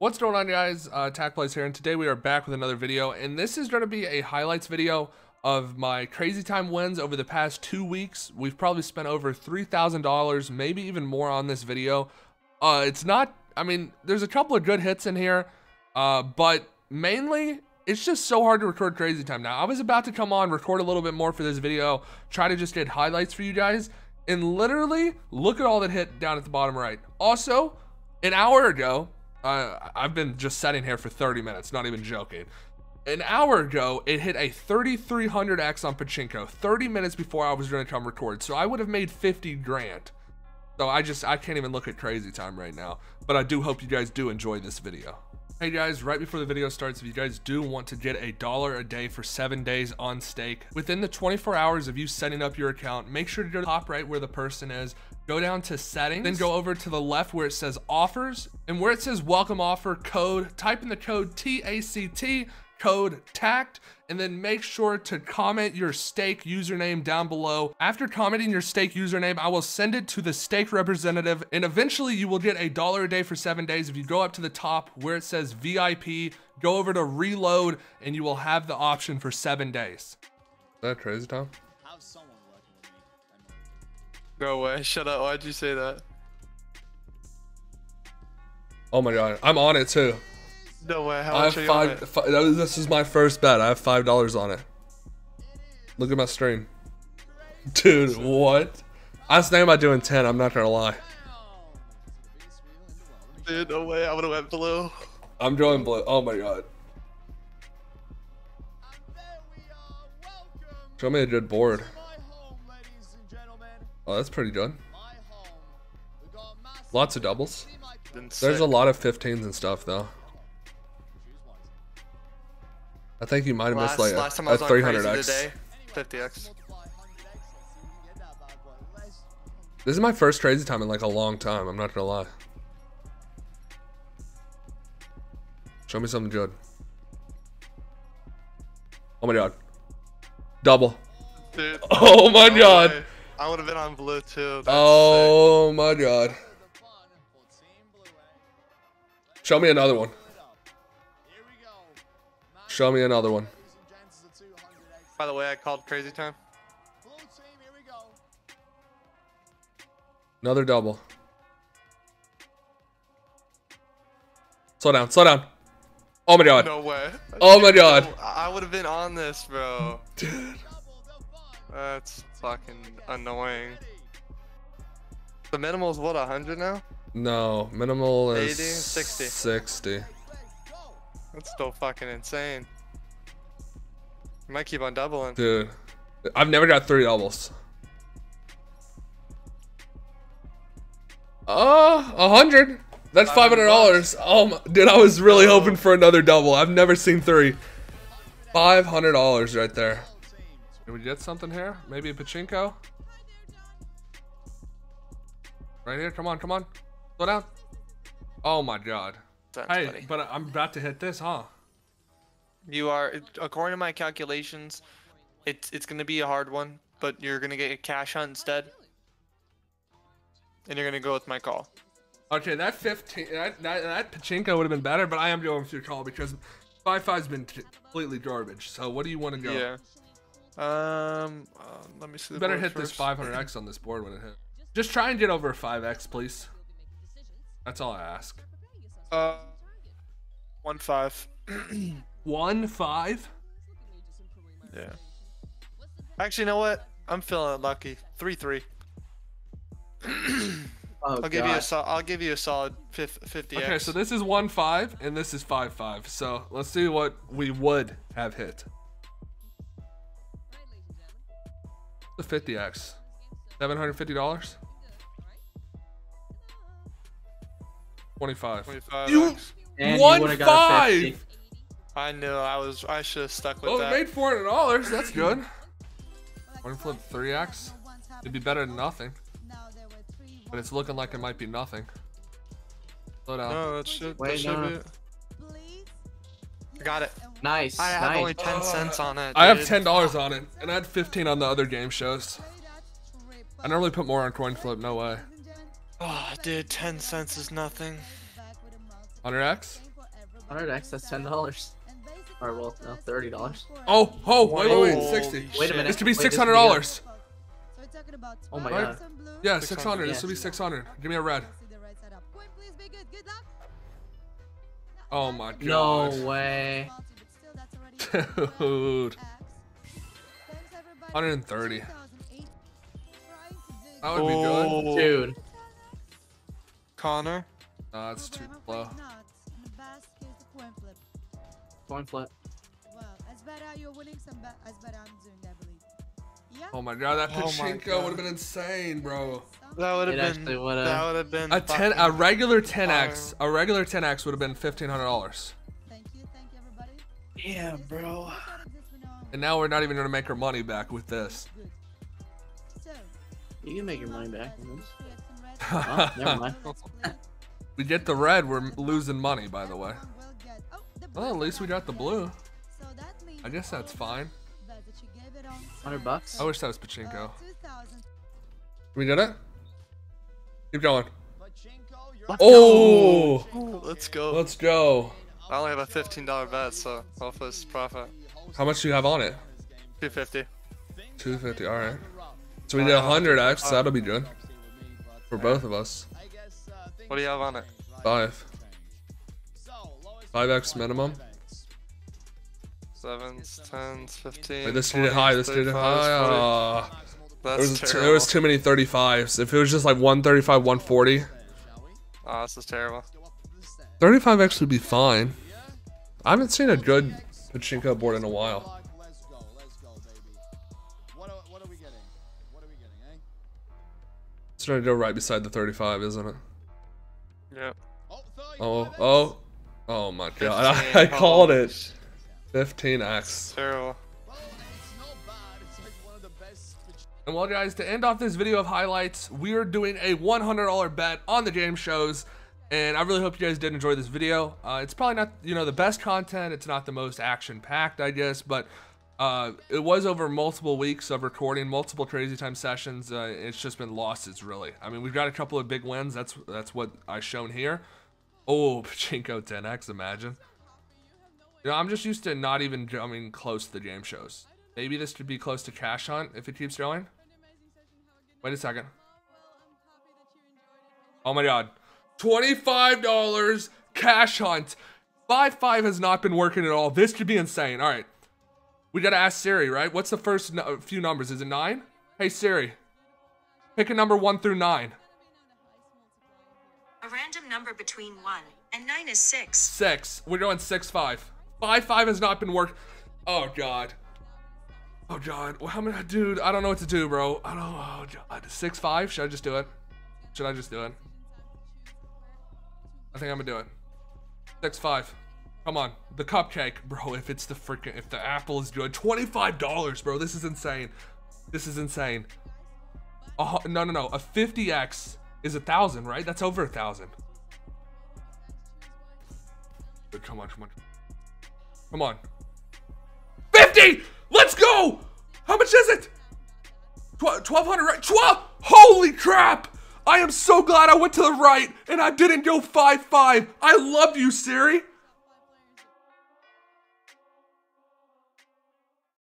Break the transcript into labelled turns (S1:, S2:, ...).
S1: What's going on guys, uh, Plays here, and today we are back with another video, and this is going to be a highlights video of my crazy time wins over the past two weeks. We've probably spent over $3,000, maybe even more on this video. Uh, it's not, I mean, there's a couple of good hits in here, uh, but mainly, it's just so hard to record crazy time now. I was about to come on, record a little bit more for this video, try to just get highlights for you guys, and literally, look at all that hit down at the bottom right. Also, an hour ago, I've been just sitting here for 30 minutes, not even joking. An hour ago, it hit a 3300X on Pachinko, 30 minutes before I was going to come record. So I would have made 50 grand. So I just, I can't even look at crazy time right now. But I do hope you guys do enjoy this video. Hey guys, right before the video starts, if you guys do want to get a dollar a day for seven days on stake, within the 24 hours of you setting up your account, make sure to go to top right where the person is, go down to settings, then go over to the left where it says offers, and where it says welcome offer code, type in the code TACT, code TACT, and then make sure to comment your stake username down below. After commenting your stake username, I will send it to the stake representative, and eventually you will get a dollar a day for seven days. If you go up to the top where it says VIP, go over to reload, and you will have the option for seven days. Is that crazy, Tom?
S2: No way. Shut up. Why'd you say that?
S1: Oh my god. I'm on it too.
S2: No way. How
S1: I
S2: much
S1: have five, five, This is my first bet. I have five dollars on it. Look at my stream. Dude, what? I was thinking about doing 10. I'm not gonna lie.
S2: Dude, no way. I would have went blue.
S1: I'm drawing blue. Oh my god. Show me a good board. Oh, that's pretty good. Lots of doubles. There's a lot of 15s and stuff, though. I think you might have missed like
S2: last
S1: a, a 300x.
S2: 50x.
S1: This is my first crazy time in like a long time. I'm not gonna lie. Show me something good. Oh my god. Double.
S2: Dude.
S1: Oh my god.
S2: I would have been on blue too.
S1: That's oh sick. my god. Show me another one. Show me another one.
S2: By the way, I called crazy time.
S1: Another double. Slow down, slow down. Oh my god.
S2: No way.
S1: Oh my god.
S2: I would have been on this, bro. Dude. That's fucking annoying. The minimal is what, 100 now?
S1: No, minimal is
S2: 80, 60.
S1: 60.
S2: That's still fucking insane. You might keep on doubling.
S1: Dude, I've never got three doubles. Oh, a hundred. That's five hundred dollars. Oh, my, dude, I was really hoping for another double. I've never seen three. Five hundred dollars right there. Can we get something here? Maybe a pachinko? Right here, come on, come on. Slow down. Oh my god. Hey, but I'm about to hit this, huh?
S2: You are, according to my calculations, it's it's gonna be a hard one, but you're gonna get a cash hunt instead, and you're gonna go with my call.
S1: Okay, that 15, that that, that pachinko would have been better, but I am going with your call because five's been completely garbage. So what do you want to go?
S2: Yeah. Um, uh, let me see.
S1: You better hit first. this 500x on this board when it hit. Just try and get over 5x, please. That's all I ask.
S2: Uh, one five.
S1: one five.
S2: Yeah. Actually, you know what? I'm feeling lucky. Three three. Oh, I'll God. give you a sol- I'll give you a solid 50
S1: Okay, so this is one five and this is five five. So let's see what we would have hit. The 50x. $750? 25.
S2: 25
S1: you one five.
S2: I knew I was. I should have stuck with oh,
S1: well,
S2: that.
S1: Well, made four hundred dollars. That's good. One flip three x. It'd be better than nothing. But it's looking like it might be nothing.
S2: Slow down. No, that should. Wait, that should no. be it. I got it.
S3: Nice.
S2: I have
S3: nice.
S2: only ten cents on it. Dude.
S1: I have ten dollars on it, and I had fifteen on the other game shows. I normally put more on coin flip. No way.
S2: Oh, dude, ten cents is nothing.
S1: 100x.
S3: 100x, that's $10. Or, well, no, $30.
S1: Oh, oh, wait, wait, wait,
S2: Whoa.
S1: 60.
S3: Wait a minute.
S1: This to be
S3: Wait, this
S1: six hundred dollars.
S3: Oh my
S1: Right?
S3: god.
S1: Yeah,
S2: 600.
S1: six hundred. This will be six hundred. Give me a red. Oh my
S3: oh
S1: god.
S3: No way.
S1: Dude. 130. That would be good.
S2: Oh,
S3: Dude.
S2: Connor.
S1: No, that's too low.
S3: Coin flip.
S1: Oh my god, that
S2: Oh
S1: pachinko
S2: God.
S1: would have been insane, bro.
S2: That would have been.
S3: would've-
S2: That would have been.
S1: A ten, a regular 10x, a regular 10x would have been fifteen hundred dollars.
S4: Everybody.
S2: Yeah, bro.
S1: And now we're not even gonna make our money back with this.
S3: You can make your money back. from this.
S4: we have some red
S3: Oh, never mind.
S1: We get the red, we're losing money, by the way.
S4: Everyone will get- oh, the
S1: Well, at least we
S4: got
S1: got the blue.
S4: So that means
S1: I guess that's fine.
S4: the bets that you gave it on
S3: 100 bucks?
S1: I wish that was pachinko.
S4: 2000.
S1: We did it? Keep going.
S3: Let's
S1: Oh!
S2: Let's go.
S1: Let's go.
S2: I only have a $15 bet, so hopefully it's profit.
S1: How much do you have on it?
S2: 250.
S1: 250, alright. So we did 100x, so that'll be good. For both of us.
S2: What do you have on it?
S1: Five. 5x minimum.
S2: Sevens, tens, fifteen.
S1: Wait, this did it high, this did it high. Ah. There
S2: That's
S1: was,
S2: terrible.
S1: there was too many 35s. If it was just like 135, 140,
S2: Oh, this is terrible.
S1: 35x would be fine. I haven't seen a good pachinko board in a while.
S5: Let's go, let's go. What are, what are we getting? What are we getting, eh?
S1: It's gonna go right beside the 35, isn't it?
S2: Yep.
S5: Oh,
S1: Oh, oh, oh my god! I, I called it. 15x.
S2: Terrible.
S5: Well, it's not bad. It's like one of the best.
S1: And well, guys, to end off this video of highlights, we are doing a $100 bet on the game shows. And I really hope you guys did enjoy this video. Uh, it's probably not, you know, the best content. It's not the most action-packed, I guess, but uh, it was over multiple weeks of recording, multiple crazy time sessions. Uh, it's just been losses, really. I mean, we've got a couple of big wins. That's that's what I shown here. Oh, Pachinko 10x, imagine. You know, I'm just used to not even coming close to the game shows. Maybe this could be close to Cash Hunt if it keeps going. Wait a second. Oh my god. $25 Cash Hunt. 5-5 has not been working at all. This could be insane. All right. We gotta ask Siri, right? What's the first no- few numbers? Is it 9? Hey Siri. Pick a number 1 through 9.
S6: A random number between 1 and 9 is 6.
S1: 6. We're going 6-5. 5-5 has not been working. Oh god. Oh god. Well, how many dude, I don't know what to do, bro. I don't know. Oh god. 6-5? Should I just do it? Should I just do it? I think I'm gonna do it. 6-5. Come on. The cupcake. Bro, if it's the freaking if the apple is good. $25, bro. This is insane. This is insane. Hu- no no no. A 50x is a thousand, right? That's over a thousand. Come on, come on. Come on. 50! Let's go! How much is it? 1200, right? 12! Holy crap! I am so glad I went to the right and I didn't go 5-5. I love you, Siri.